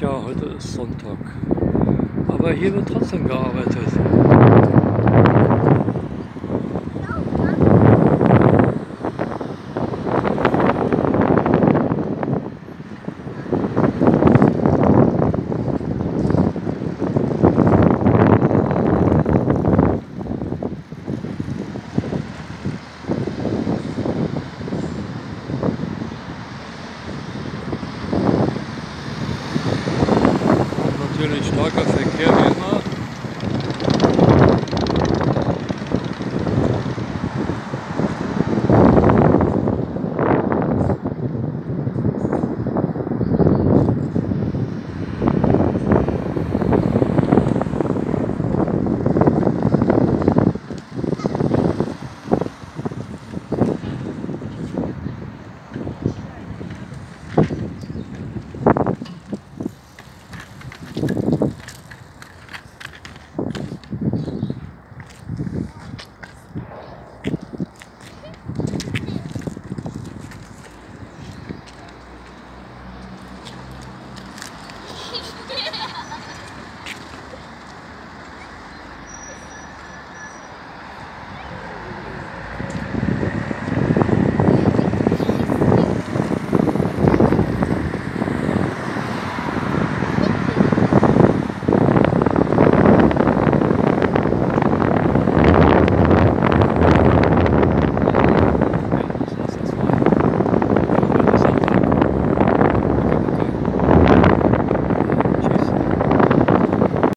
Ja, heute ist Sonntag. Aber hier wird trotzdem gearbeitet. Natürlich starker Verkehr wie immer.